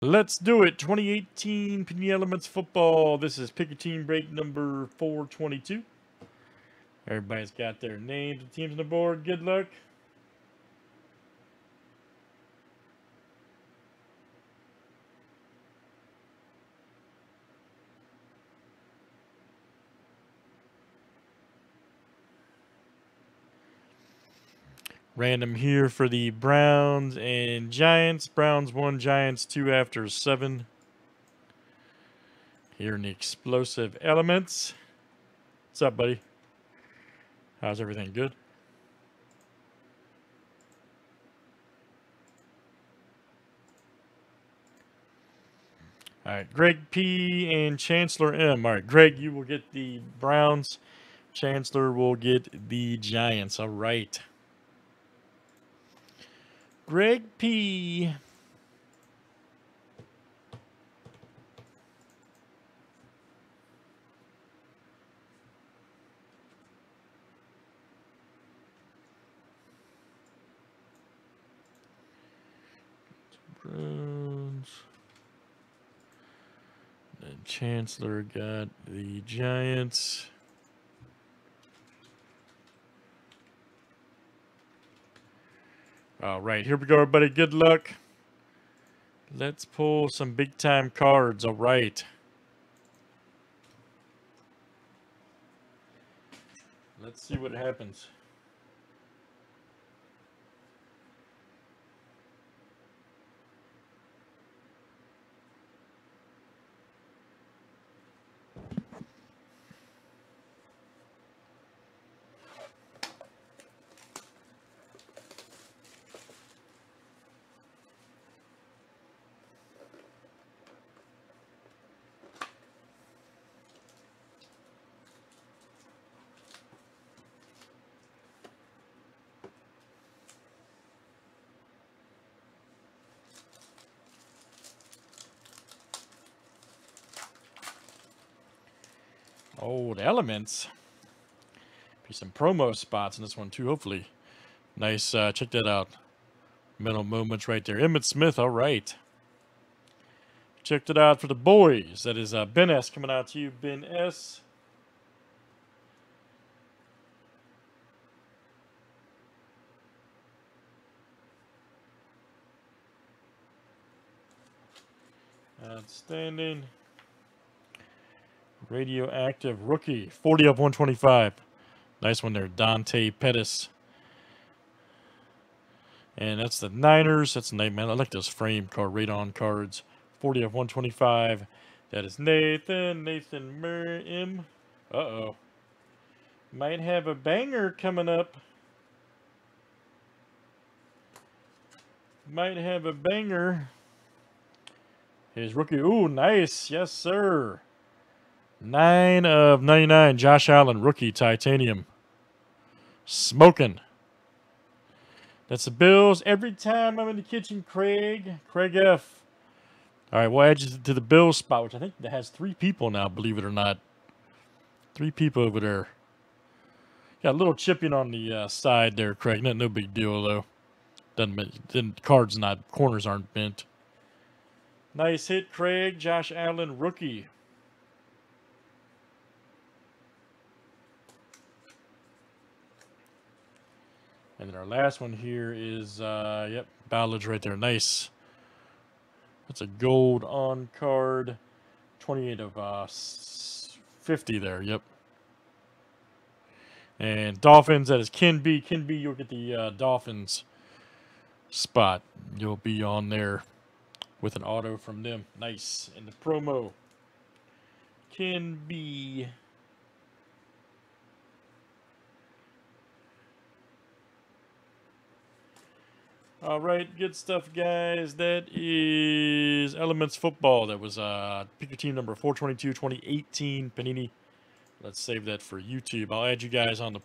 Let's do it. 2018 Panini Elements Football. This is pick a team break number 422. Everybody's got their names and teams on the board. Good luck. Random here for the Browns and Giants. Browns one, Giants two after seven. Here in the explosive elements. What's up, buddy? How's everything? Good? All right, Greg P and Chancellor M. All right, Greg, you will get the Browns. Chancellor will get the Giants. All right. Greg P. Browns. Chancellor got the Giants. All right, here we go, everybody. Good luck. Let's pull some big time cards. All right. Let's see what happens. Old elements. Be some promo spots in this one too, hopefully. Nice, uh, check that out. Mental moments right there. Emmitt Smith, all right. Checked it out for the boys. That is uh, Ben S coming out to you, Ben S. Outstanding. Radioactive rookie, 40 of 125. Nice one there, Dante Pettis. And that's the Niners. That's name, man. I like those frame card, radon cards. 40 of 125. That is Nathan. Nathan M. Uh-oh. Might have a banger coming up. Might have a banger. His rookie. Ooh, nice. Yes, sir. 9 of 99. Josh Allen, rookie, titanium. Smoking. That's the Bills. Every time I'm in the kitchen, Craig. Craig F. All right, we'll add you to the Bills spot, which I think has three people now, believe it or not. Three people over there. Got a little chipping on the uh, side there, Craig. No, no big deal, though. Doesn't, then cards not, corners aren't bent. Nice hit, Craig. Josh Allen, rookie. And then our last one here is, uh, yep, Ballage right there. Nice. That's a gold on card. 28 of uh, 50 there. Yep. And Dolphins, that is Ken B. Ken B, you'll get the uh, Dolphins spot. You'll be on there with an auto from them. Nice. And the promo, Ken All right, good stuff, guys. That is Elements Football. That was uh, pick your team number 422, 2018 Panini. Let's save that for YouTube. I'll add you guys on the